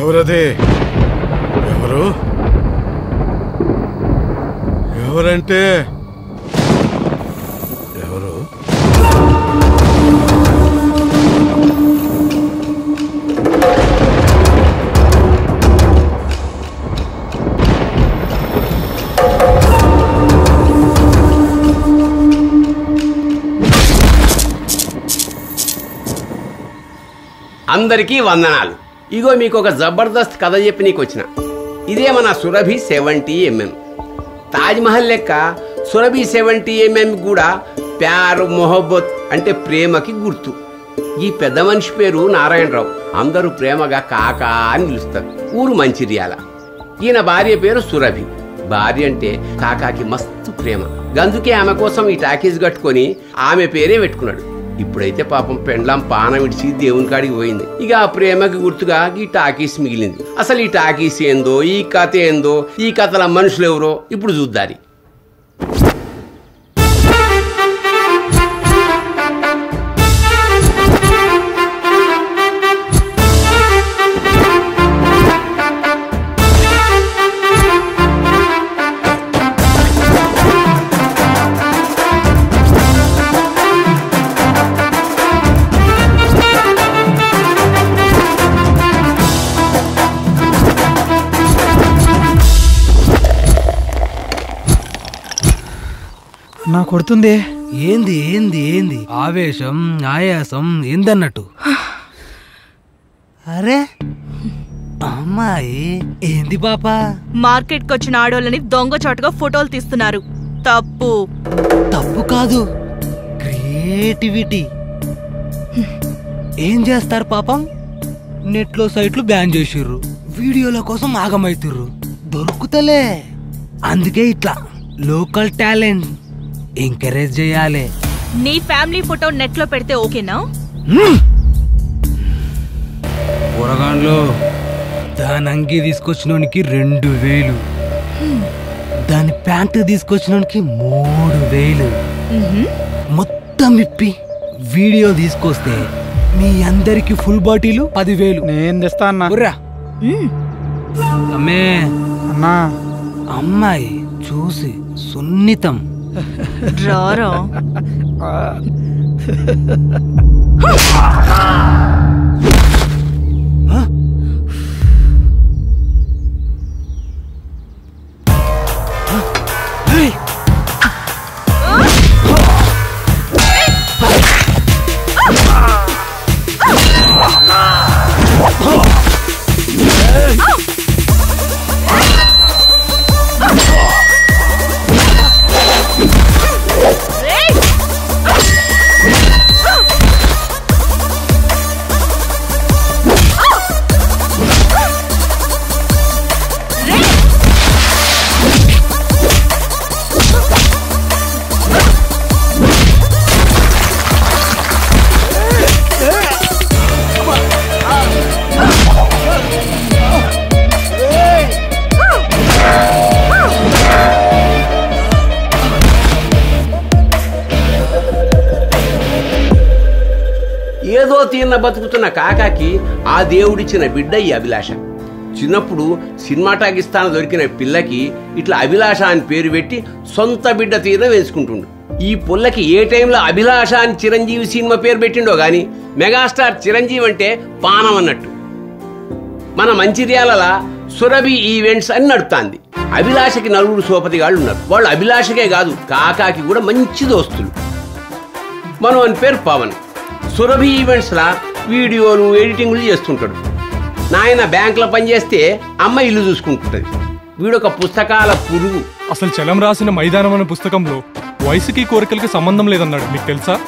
ఎవరది? ఎవరు? ఎవరంటే అందరికీ వందనాలు. ఇగో మీకు ఒక జబర్దస్త్ కథ చెప్పి నీకు వచ్చిన ఇదే మన సురభి సెవెంటీ ఎంఎం తాజ్మహల్ లెక్క సురభి సెవెంటీ ఎంఎం కూడా ప్యారు మొహబ్బత్ అంటే ప్రేమకి గుర్తు. ఈ పెద్ద మనిషి పేరు నారాయణరావు. అందరూ ప్రేమగా కాకా అని పిలుస్తారు. ఊరు మంచిర్యాల. ఈయన భార్య పేరు సురభి. భార్య అంటే కాకాకి మస్తు ప్రేమ. గందుకే ఆమె కోసం ఈ టాకీస్ కట్టుకొని ఆమె పేరే పెట్టుకున్నాడు. ఇప్పుడైతే పాపం పెండ్లాం పానం విడిచి దేవుని కాడికి పోయింది. ఇక ఆ ప్రేమకి గుర్తుగా ఈ టాకీస్ మిగిలింది. అసలు ఈ టాకీస్ ఏందో ఈ కథ ఏందో ఈ కథల మనుషులు ఎవరో ఇప్పుడు చూద్దారి. నా కొడుతుంది? ఏంది ఏంది ఏంది? ఆవేశం ఆయాసం ఏందన్నట్టు? అరే అమ్మాయి ఏంది పాప? మార్కెట్కి వచ్చిన ఆడోళ్ళని దొంగ చోటుగా ఫోటోలు తీస్తున్నారు. తప్పు. తప్పు కాదు. క్రియేటివిటీ. ఏం చేస్తారు పాపం? నెట్లో సైట్లు బ్యాన్ చేసిర్రు. వీడియోల కోసం ఆగమైతుర్రు. దొరుకుతలే. అందుకే ఇట్లా. Local talent. ఎంకరేజ్ చేయాలి. నీ ఫ్యామిలీ ఫోటో నెట్లో పెడితే ఓకేనా? కూరగాన్లో దాని అంగి తీసుకొచ్చినోనికి రెండు వేలు. దాని ప్యాంటు తీసుకొచ్చినోనికి మూడు వేలు. మొత్తం ఇప్పి వీడియో తీసుకొస్తే మీ అందరికి ఫుల్ బాటిలు పదివేలు. నేను తెస్తా అన్నా. బుర్రా అమ్మే. అన్నా. అమ్మాయి చూసి సున్నితం. Roro. ఏదో తీన్న బతుకుతున్న కాకాకి ఆ దేవుడిచ్చిన బిడ్డ ఈ అభిలాష. చిన్నప్పుడు సినిమా టాకిస్తాన్ దొరికిన పిల్లకి ఇట్లా అభిలాష అని పేరు పెట్టి సొంత బిడ్డ తీర వేసుకుంటుండు. ఈ పుల్లకి ఏ టైంలో అభిలాష అని చిరంజీవి సినిమా పేరు పెట్టిండో గాని మెగాస్టార్ చిరంజీవి అంటే పానం అన్నట్టు. మన మంచిర్యాల సురభి ఈవెంట్స్ అని నడుపుతాంది అభిలాషకి నలుగురు సోపతిగాళ్ళు ఉన్నారు వాళ్ళు అభిలాషకే కాదు కాకాకి కూడా మంచి దోస్తులు. మనం అని పేరు పవన్. సురభి ఈవెంట్స్ లా వీడియోలు ఎడిటింగ్లు చేస్తుంటాడు. నాయన బ్యాంకులో పనిచేస్తే అమ్మ ఇల్లు చూసుకుంటుంటది. వీడొక పుస్తకాల పురుగు. అసలు చలం రాసిన మైదానం అనే పుస్తకంలో వయసుకి కోరికలకి సంబంధం లేదన్నాడు. మీకు తెలుసా?